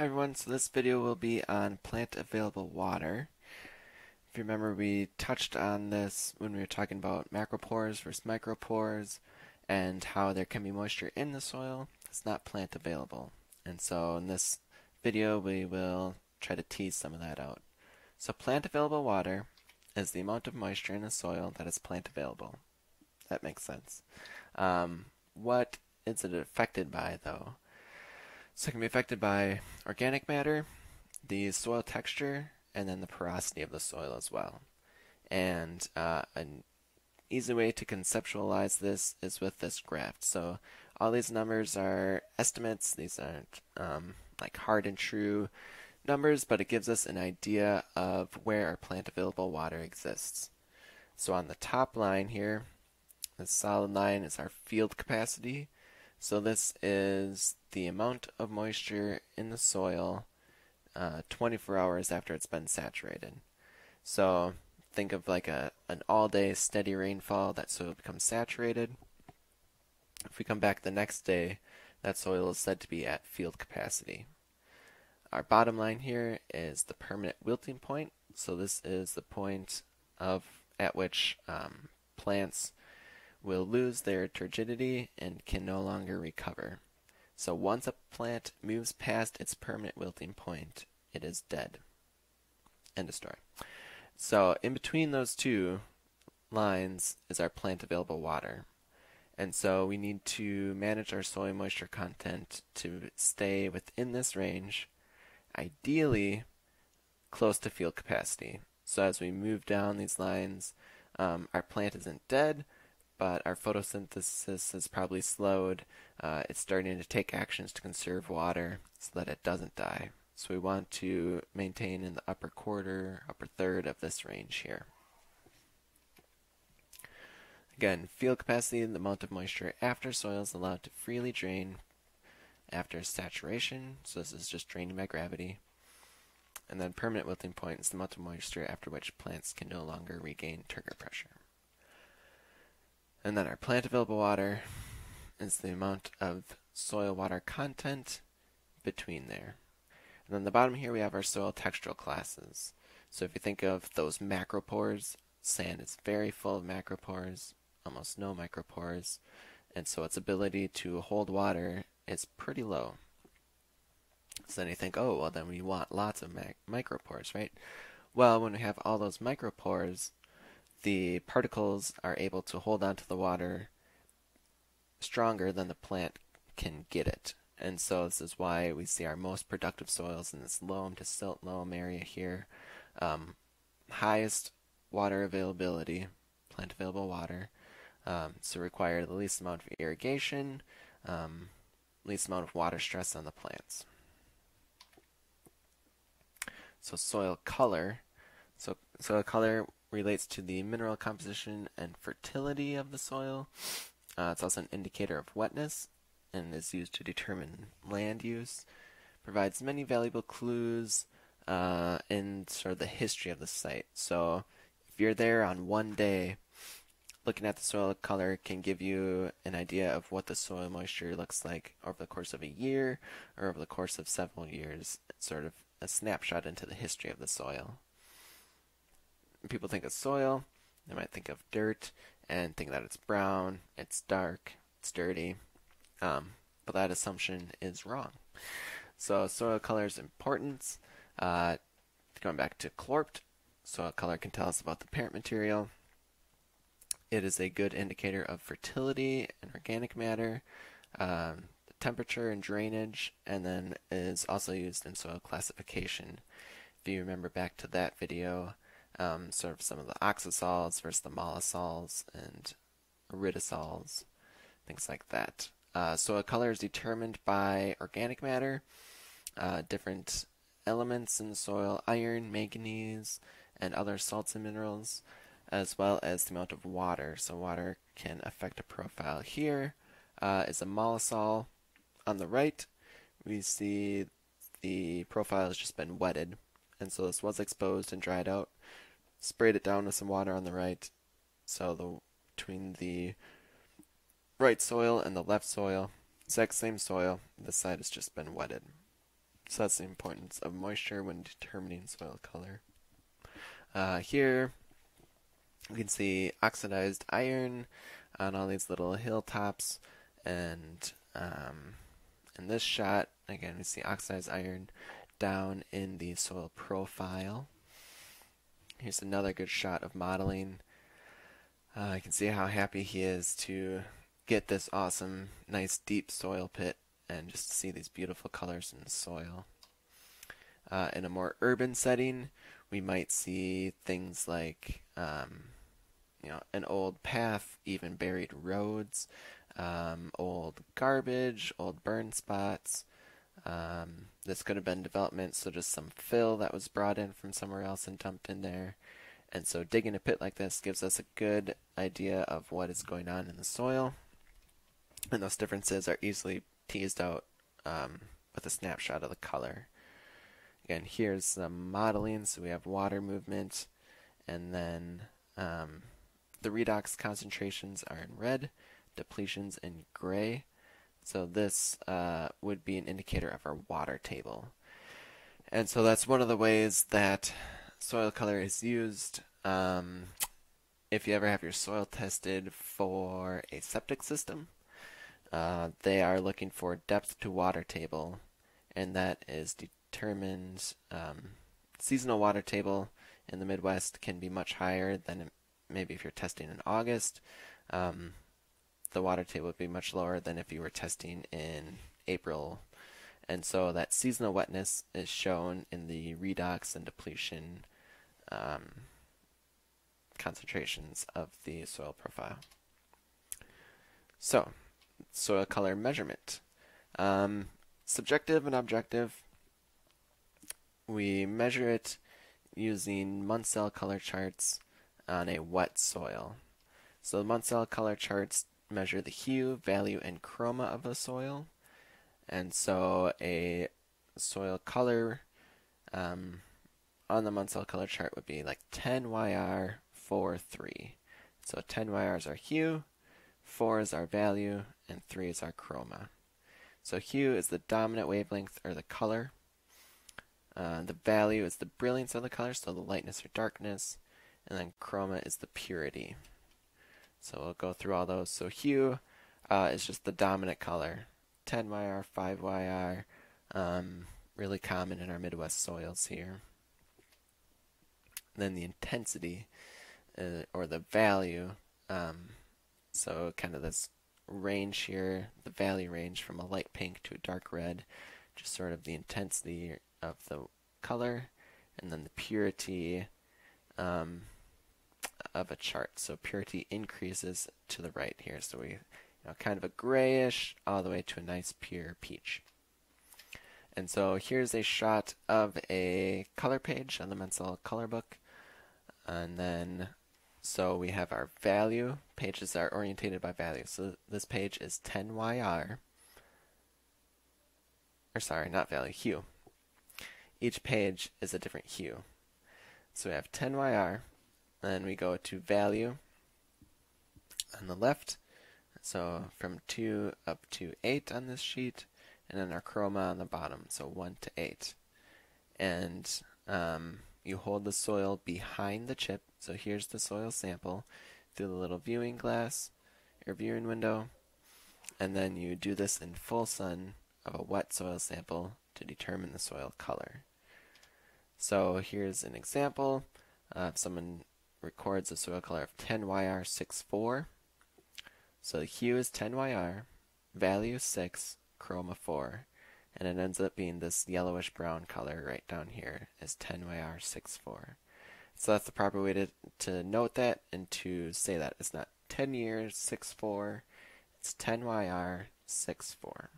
Everyone, so this video will be on plant available water. If you remember we touched on this when we were talking about macropores versus micropores and how there can be moisture in the soil that's not plant available. And so in this video we will try to tease some of that out. So plant available water is the amount of moisture in the soil that is plant available. That makes sense. Um, what is it affected by though? So it can be affected by organic matter, the soil texture, and then the porosity of the soil as well. And uh, an easy way to conceptualize this is with this graph. So all these numbers are estimates. These aren't um, like hard and true numbers, but it gives us an idea of where our plant available water exists. So on the top line here, the solid line is our field capacity. So this is the amount of moisture in the soil uh, 24 hours after it's been saturated. So think of like a an all-day steady rainfall. That soil becomes saturated. If we come back the next day, that soil is said to be at field capacity. Our bottom line here is the permanent wilting point. So this is the point of at which um, plants will lose their turgidity and can no longer recover. So once a plant moves past its permanent wilting point, it is dead. End of story. So in between those two lines is our plant available water. And so we need to manage our soil moisture content to stay within this range, ideally close to field capacity. So as we move down these lines, um, our plant isn't dead, but our photosynthesis has probably slowed. Uh, it's starting to take actions to conserve water so that it doesn't die. So we want to maintain in the upper quarter, upper third of this range here. Again, field capacity, the amount of moisture after soil is allowed to freely drain after saturation. So this is just draining by gravity. And then permanent wilting point is the amount of moisture after which plants can no longer regain turgor pressure. And then our plant available water is the amount of soil water content between there. And then the bottom here we have our soil textural classes. So if you think of those macropores, sand is very full of macropores, almost no micropores, and so its ability to hold water is pretty low. So then you think, oh, well, then we want lots of micropores, right? Well, when we have all those micropores, the particles are able to hold onto the water stronger than the plant can get it. And so this is why we see our most productive soils in this loam to silt loam area here. Um, highest water availability, plant available water. Um, so require the least amount of irrigation, um, least amount of water stress on the plants. So soil color. So soil color relates to the mineral composition and fertility of the soil. Uh, it's also an indicator of wetness and is used to determine land use. Provides many valuable clues uh, in sort of the history of the site. So if you're there on one day, looking at the soil color can give you an idea of what the soil moisture looks like over the course of a year or over the course of several years. It's sort of a snapshot into the history of the soil people think of soil, they might think of dirt and think that it's brown, it's dark, it's dirty. Um, but that assumption is wrong. So soil color's importance, uh, going back to Clorpt, soil color can tell us about the parent material. It is a good indicator of fertility and organic matter, um, temperature and drainage, and then is also used in soil classification. If you remember back to that video, um, sort of some of the oxisols versus the mollisols and aridisols, things like that. Uh, so a color is determined by organic matter, uh, different elements in the soil, iron, manganese, and other salts and minerals, as well as the amount of water. So water can affect a profile. Here uh, is a mollisol. On the right, we see the profile has just been wetted, and so this was exposed and dried out sprayed it down with some water on the right. So the between the right soil and the left soil, exact same soil, this side has just been wetted. So that's the importance of moisture when determining soil color. Uh, here we can see oxidized iron on all these little hilltops, and um, in this shot, again, we see oxidized iron down in the soil profile. Here's another good shot of mottling. Uh, you can see how happy he is to get this awesome, nice, deep soil pit and just see these beautiful colors in the soil. Uh, in a more urban setting, we might see things like um, you know an old path, even buried roads, um, old garbage, old burn spots. Um, this could have been development, so just some fill that was brought in from somewhere else and dumped in there. And so digging a pit like this gives us a good idea of what is going on in the soil. And those differences are easily teased out um, with a snapshot of the color. Again, here's the mottling. So we have water movement, and then um, the redox concentrations are in red, depletions in gray. So this uh, would be an indicator of our water table. And so that's one of the ways that soil color is used. Um, if you ever have your soil tested for a septic system, uh, they are looking for depth to water table, and that is determined. Um, seasonal water table in the Midwest can be much higher than maybe if you're testing in August. Um, the water table would be much lower than if you were testing in April. And so that seasonal wetness is shown in the redox and depletion um, concentrations of the soil profile. So, soil color measurement. Um, subjective and objective. We measure it using Munsell color charts on a wet soil. So the Munsell color charts measure the hue, value, and chroma of the soil. And so a soil color um, on the Munsell color chart would be like 10YR 4, 3. So 10YR is our hue, 4 is our value, and 3 is our chroma. So hue is the dominant wavelength or the color. Uh, the value is the brilliance of the color, so the lightness or darkness. And then chroma is the purity. So we'll go through all those. So hue uh, is just the dominant color. 10YR, 5YR, um, really common in our Midwest soils here. then the intensity, uh, or the value, um, so kind of this range here, the value range from a light pink to a dark red, just sort of the intensity of the color, and then the purity um, of a chart. So purity increases to the right here. So we, you know, kind of a grayish all the way to a nice pure peach. And so here's a shot of a color page on the Munsell color book. And then, so we have our value. Pages are orientated by value. So this page is 10YR. Or sorry, not value, hue. Each page is a different hue. So we have 10YR, then we go to value on the left. So from 2 up to 8 on this sheet, and then our chroma on the bottom, so 1 to 8. And um, you hold the soil behind the chip. So here's the soil sample through the little viewing glass or viewing window. And then you do this in full sun of a wet soil sample to determine the soil color. So here's an example. If someone records a soil color of 10YR64, so the hue is 10YR, value 6, chroma 4, and it ends up being this yellowish brown color right down here is 10YR64. So that's the proper way to, to note that and to say that it's not 10 years 64, it's 10YR 64.